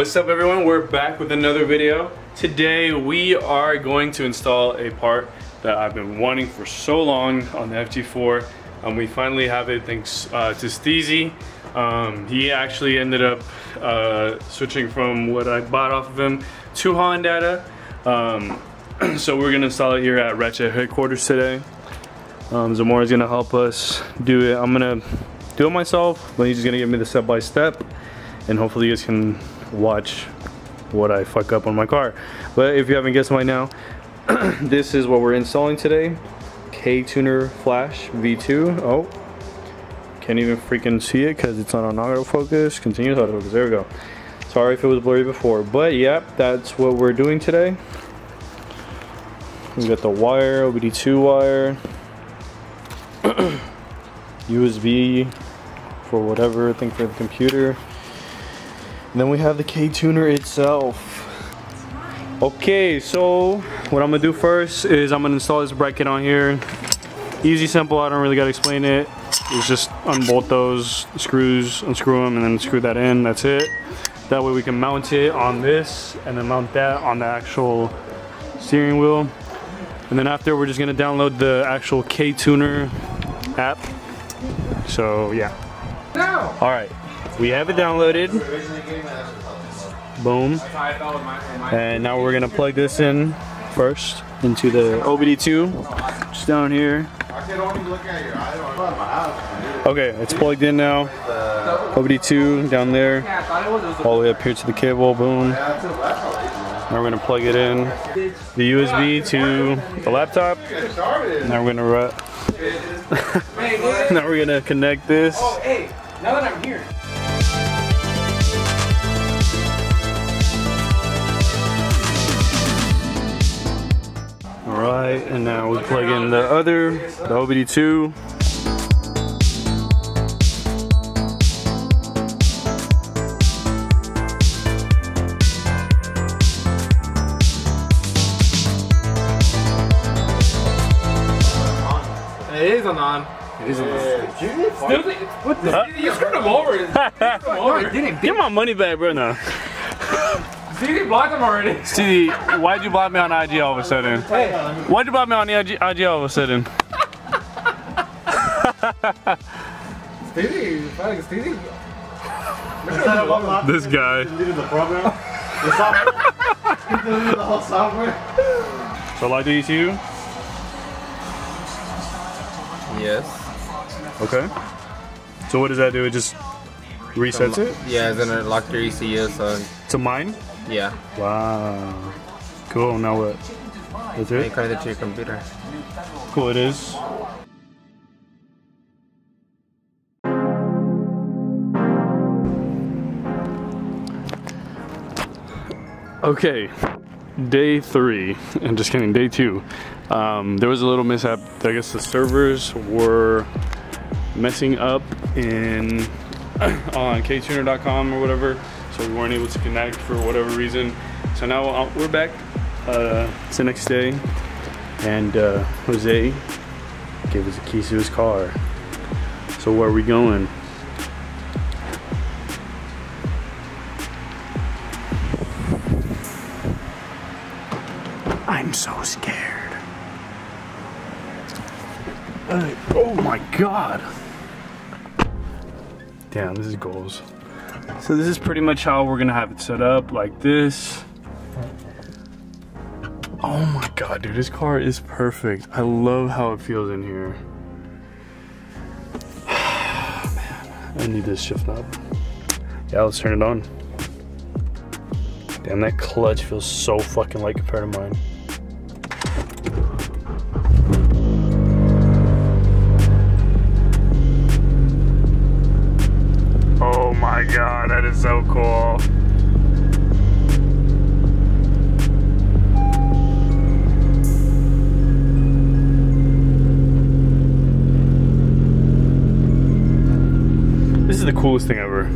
What's up everyone? We're back with another video. Today we are going to install a part that I've been wanting for so long on the FG4. Um, we finally have it thanks uh, to Steezy. Um, he actually ended up uh, switching from what I bought off of him to Hondata. Um, so we're gonna install it here at Ratchet headquarters today. Um, Zamora is gonna help us do it. I'm gonna do it myself, but he's just gonna give me the step by step and hopefully you guys can watch what I fuck up on my car. But if you haven't guessed by now, this is what we're installing today. K-Tuner Flash V2. Oh, can't even freaking see it because it's not on autofocus. Continuous autofocus, there we go. Sorry if it was blurry before, but yep, that's what we're doing today. We got the wire, OBD2 wire, USB for whatever, I think for the computer. And then we have the K-Tuner itself. Okay, so what I'm gonna do first is I'm gonna install this bracket on here. Easy, simple, I don't really gotta explain it. It's just unbolt those screws, unscrew them, and then screw that in, that's it. That way we can mount it on this, and then mount that on the actual steering wheel. And then after, we're just gonna download the actual K-Tuner app. So yeah. All right, we have it downloaded. Boom. And now we're gonna plug this in first into the OBD2, just down here. Okay, it's plugged in now. OBD2 down there, all the way up here to the cable, boom. Now we're gonna plug it in, the USB to the laptop. Now we're gonna, now we're gonna connect this. Oh, hey, now that I'm here. All right, and now we plug in the other, the OBD2. It is on on. It is on What the? You screwed him over. You screwed him over. I didn't. Get my money back, bro, now. CD blocked him already. Stevie, why'd you block me on IG all of a sudden? Hey. Why'd you block me on the IG, IG all of a sudden? Stevie, fuck, Stevie. This guy. the program. The software. the whole software. So like the ECU? Yes. Okay. So what does that do? It just resets it Yeah, then it locked your ECU, so to mine? Yeah. Wow. Cool. Now what? You it? connect it to your computer. Cool. It is. Okay, day three, and just kidding, day two. Um, there was a little mishap. I guess the servers were messing up in on ktuner.com or whatever, so we weren't able to connect for whatever reason. So now we're back. Uh, it's the next day, and uh, Jose gave us the keys to his car. So where are we going? I'm so scared. Uh, oh my god. Damn, this is goals. So this is pretty much how we're gonna have it set up, like this. Oh my god, dude, this car is perfect. I love how it feels in here. Man, I need this shift knob. Yeah, let's turn it on. Damn, that clutch feels so fucking light compared to mine. So cool. This is the coolest thing ever.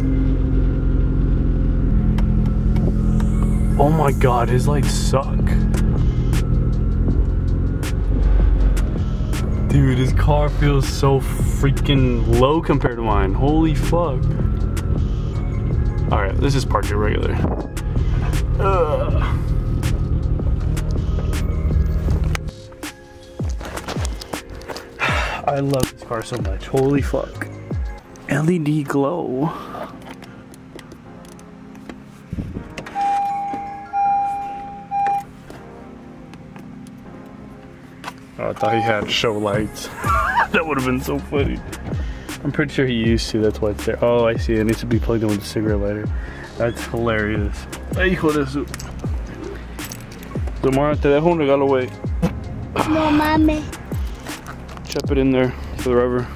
Oh my god, his lights suck. Dude, his car feels so freaking low compared to mine. Holy fuck. Alright, this is just park it regular. Ugh. I love this car so much. Holy fuck. LED glow. Oh, I thought he had show lights. that would have been so funny. I'm pretty sure he used to, that's why it's there. Oh, I see. It needs to be plugged in with a cigarette lighter. That's hilarious. Ay, hijo de su. Tomorrow te dejo un regalo, güey. No mames. Chop it in there for the rubber.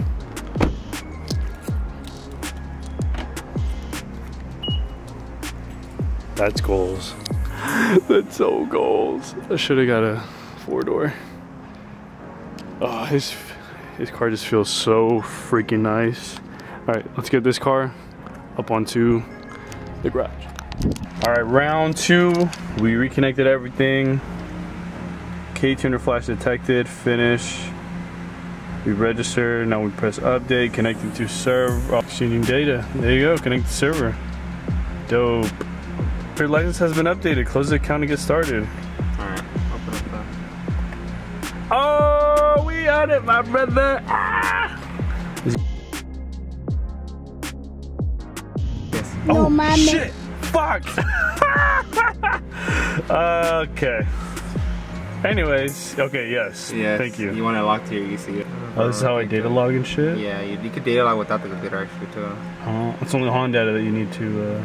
That's goals. That's so goals. I should have got a four door. Oh, his his car just feels so freaking nice. All right, let's get this car up onto the garage. All right, round two. We reconnected everything. K-tuner flash detected. Finish. We register. Now we press update. Connecting to server. Oh, exchanging data. There you go. Connect to server. Dope. Your license has been updated. Close the account and get started. Alright, open up that. Oh, we on it, my brother. Ah! Yes. No oh, mames. shit. Fuck. okay. Anyways, okay, yes. Yes. Thank you. You want to lock to your ECU. oh, this is how I data log and shit? Yeah, you, you could data log without the computer actually too. Oh, it's only Hondata that you need to, uh...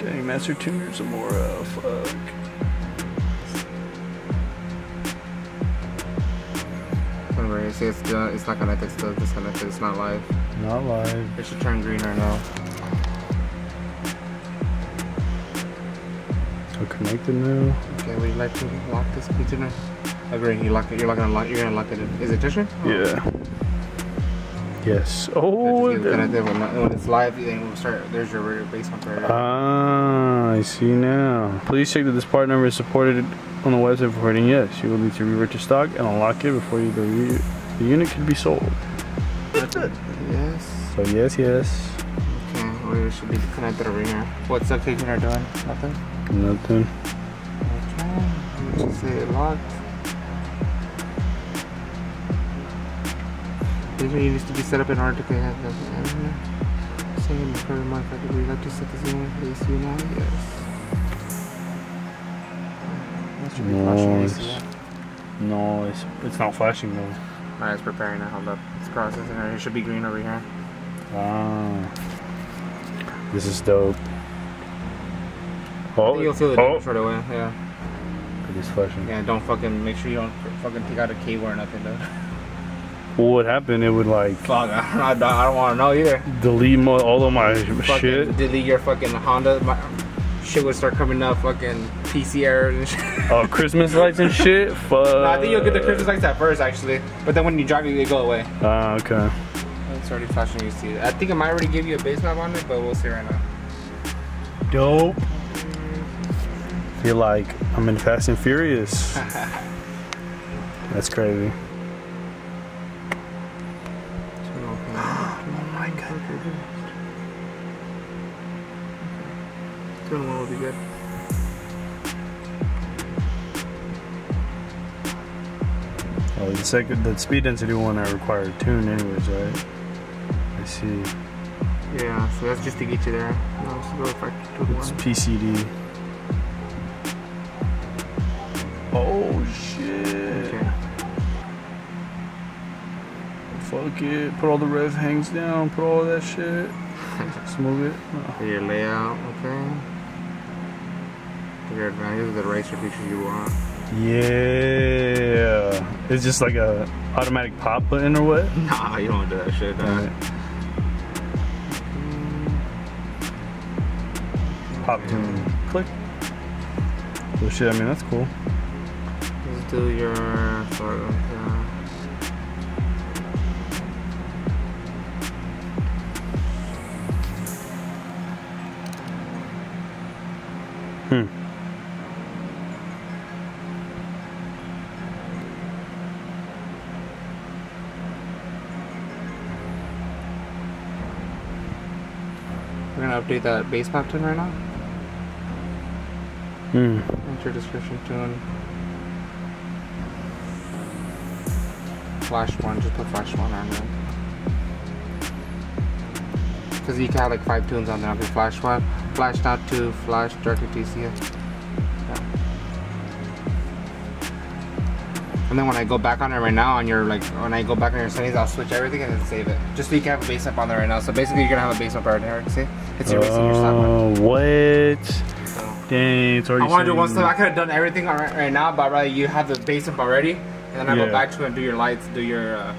Dang, Master Tuner Zamora, fuck. It says it's, uh, it's not connected, it's still disconnected, it's not live. Not live. It should turn green right now. So connected now. Okay, would you like to lock this computer? Agree, you lock it, you're not gonna lock, you're gonna lock it in. Is it Tisha? Yeah. Yes. Oh, just get it connected when, when it's live, then we'll start, there's your base map there. Ah, I see now. Please check that this part number is supported on the website for hitting yes. You will need to revert to stock and unlock it before you, the, re- the unit can be sold. yes. So yes, yes. Okay, well, it should be connected over here. What's the computer doing? Nothing? Nothing. Okay, just say it locked. This one needs to be set up in order to connect the Saying before the month, would you like to set this in place you now? Yes. That should be flashing, you see Nice. No, it's, it's not flashing though. Alright, it's preparing now. Hold up. It's processing. It should be green over here. Ah. This is dope. I Oh, you'll feel the oh. difference right away. Yeah. It is flashing. Yeah, don't fucking make sure you don't fucking take out a cable or nothing, though. What would happen? It would like Fuck, I don't, I don't want to know either. delete mo- all of my Fucking shit. delete your fucking Honda. My shit would start coming up, fucking PC errors and shit. Oh, Christmas lights and shit. Fuck. no, I think you'll get the Christmas lights at first, actually. But then when you drive it, they go away. Ah, okay. It's already flashing. You see. I think I might already give you a base map on it, but we'll see right now. Dope. Feel like I'm in Fast and Furious. That's crazy. The second, the speed density one I require tune anyways, right? I see. Yeah, so that's just to get you there. No, let's go factory to It's one. PCD. Oh shit. Okay. Fuck it. Put all the rev hangs down. Put all that shit. Smooth it. Oh. Your layout, okay. Here, now here's the racer feature you want. Yeah. It's just like a automatic pop button or what? Nah, you don't want to do that shit. dog. Alright. Pop tune. Hmm. Click. So shit, I mean that's cool. Let's do your sort we're gonna update that base map tune right now. Hmm. Enter description tune. Flash one, just put flash one on there. Cause you can have like five tunes on there. Okay, flash one, flash not two, flash directly TCF. Yeah. And then when I go back on it right now, on your like when I go back on your settings, I'll switch everything and then save it. Just so you can have a bass up on there right now. So basically, you're gonna have a bass up right there. See, it's your. Oh, what? So. Dang, it's already I want to do one step. I could have done everything right, right now, but rather you have the base up already, and then I Yeah. go back to it and do your lights, do your uh,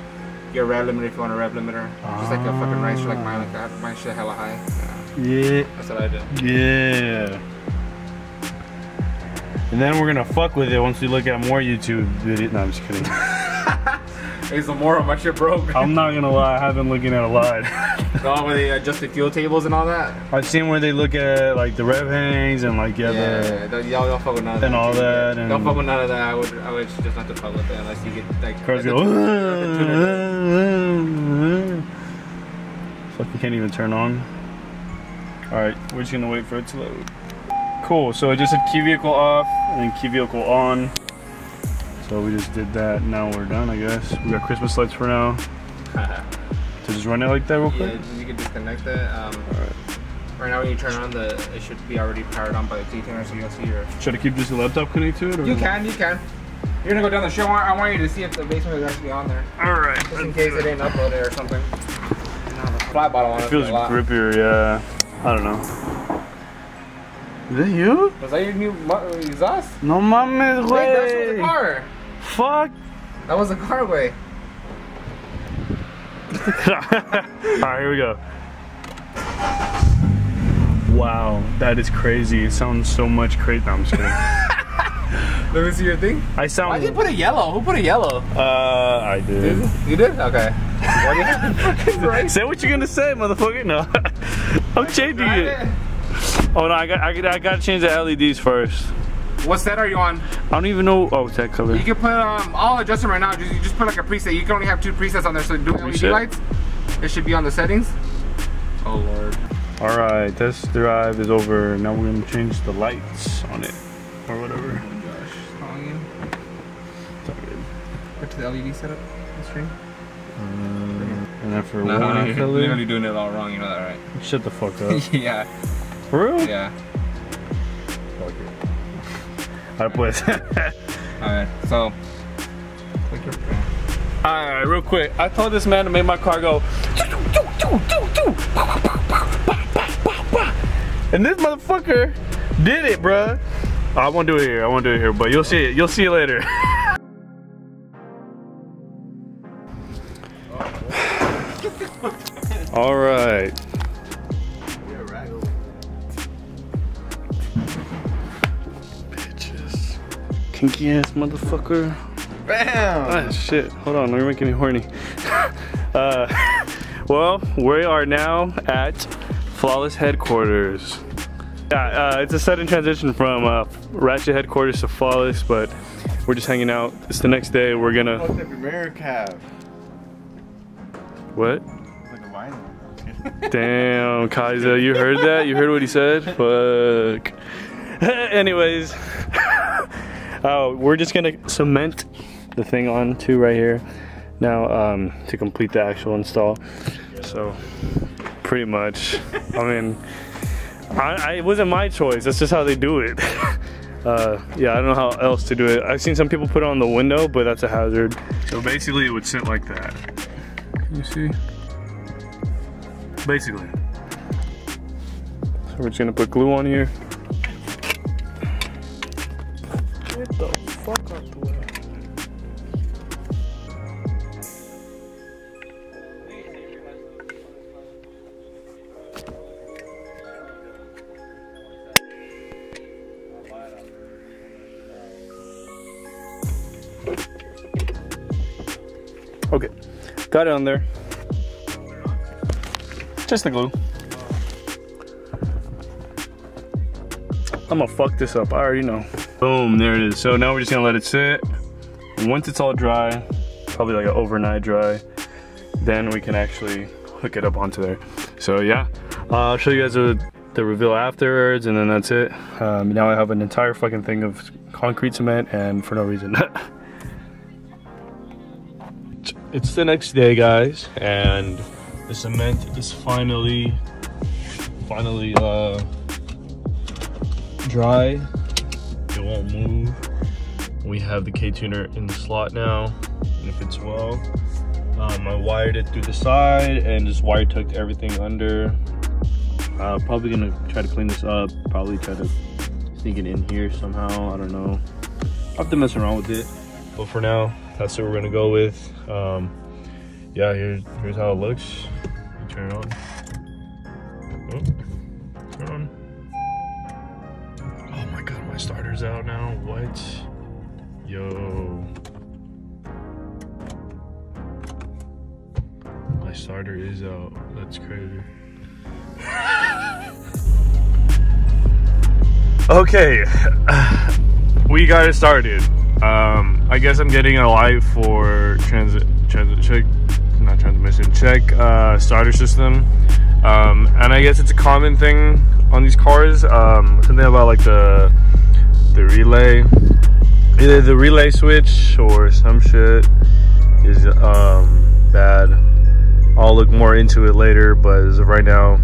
your rev limiter if you want a rev limiter, just like a fucking racer like mine, like that. Mine shit hella high. Yeah, Yeah, that's what I do. yeah. And then we're gonna fuck with it once we look at more YouTube videos. No, I'm just kidding. Hey, Zamora, my shit broke. I'm not gonna lie, I have been looking at a lot. no, where they adjust the fuel tables and all that. I've seen where they look at like the rev hangs and like yeah, Yeah, the y'all fuck with none of that. and all that, Don't fuck with none of that. I would, I would just not to fuck with it unless you get like. cars go. tuner- Fucking can't even turn on. All right, we're just gonna wait for it to load. Cool. So I just said key vehicle off and then key vehicle on. So we just did that. Now we're done, I guess. We got Christmas lights for now. So just run it like that real Yeah, quick. you can disconnect it. Um, Right now, when you turn on the, it should be already powered on by the T tuner, so you'll see your. Should I keep just the laptop connected to it? Or? You can, you can. You're gonna go down the show. I want you to see if the base map is actually on there, All right. just in case it didn't upload it or something. Fly bottle on it. It feels a lot. grippier, yeah. I don't know. Is that you? Was that your new mu- exhaust? No mames, Wait, that was the car. Fuck. That was a car way. Alright, here we go. Wow, that is crazy. It sounds so much crazy. No, I'm just kidding. Let me see your thing. I sound. Why sound. did you put a yellow? Who put a yellow? Uh, I did. You did? Okay. Why do you have the fucking right? Say what you're gonna say, motherfucker. No, I'm changing it. Oh no, I got, I got, I got to change the LEDs first. What set are you on? I don't even know. Oh, it's that color. You can put um. I'll adjust them right now. Just you just put like a preset. You can only have two presets on there. So do LED Preset? lights. It should be on the settings. Oh lord. All right, test drive is over. Now we're gonna change the lights on it, or whatever. Oh my Gosh, calling in. It's all good. Go to the LED setup. The screen. And then for No, one you're color, literally doing it all wrong. You know that, right? shut the fuck up. yeah. For real? Yeah. Alright, pues. Alright. So. Alright, real quick. I told this man to make my car go. And this motherfucker did it, bruh. I won't do it here. I won't do it here, but you'll see it. You'll see it later. All right. Kinky ass motherfucker. Bam! Ah, shit. Hold on, you're making me horny. uh, well, we are now at Flawless Headquarters. Yeah, uh, it's a sudden transition from uh, Ratchet Headquarters to Flawless, but we're just hanging out. It's the next day. We're gonna. Fucked up your mirror cab. What? It's like a vinyl. Damn, Kaiser, you heard that? You heard what he said? Fuck. Anyways, oh, we're just gonna cement the thing on too right here now um, to complete the actual install. So, pretty much. I mean, I, I, it wasn't my choice. That's just how they do it. Uh, yeah, I don't know how else to do it. I've seen some people put it on the window, but that's a hazard. So basically, it would sit like that. Can you see? Basically. So we're just gonna put glue on here. Got it on there. Just the glue. I'm gonna fuck this up, I already know. Boom, there it is. So now we're just gonna let it sit. Once it's all dry, probably like an overnight dry, then we can actually hook it up onto there. So yeah, uh, I'll show you guys a the reveal afterwards, and then that's it. Um, now I have an entire fucking thing of concrete cement, and for no reason. it's the next day, guys, and the cement is finally, finally uh, dry. It won't move. We have the K-tuner in the slot now, and it fits well. Um, I wired it through the side and just wire tucked everything under. Uh, probably gonna try to clean this up. Probably try to sneak it in here somehow. I don't know. I'll have to mess around with it. But for now, that's what we're gonna go with. Um, yeah, here's here's how it looks. You turn it on. Oh, turn on. Oh my god, my starter's out now. What? Yo. My starter is out. That's crazy. okay. We got it started. Um, I guess I'm getting a light for transit transit check not transmission check uh, starter system. Um, and I guess it's a common thing on these cars. Um, something about like the the relay either the relay switch or some shit is um, bad. I'll look more into it later but as of right now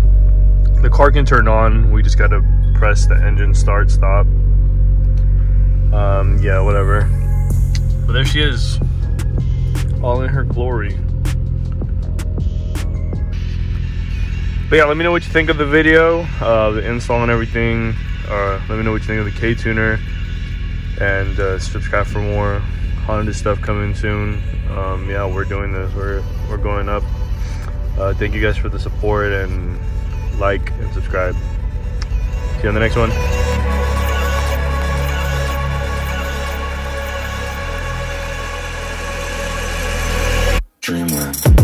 the car can turn on. We just gotta press the engine start stop um, yeah whatever. But there she is. All in her glory. But yeah let me know what you think of the video uh, the install and everything. Uh, let me know what you think of the K-tuner. And uh, subscribe for more Honda stuff coming soon. Um, yeah we're doing this. We're we're going up. Uh, thank you guys for the support and like and subscribe. See you on the next one Dreamland.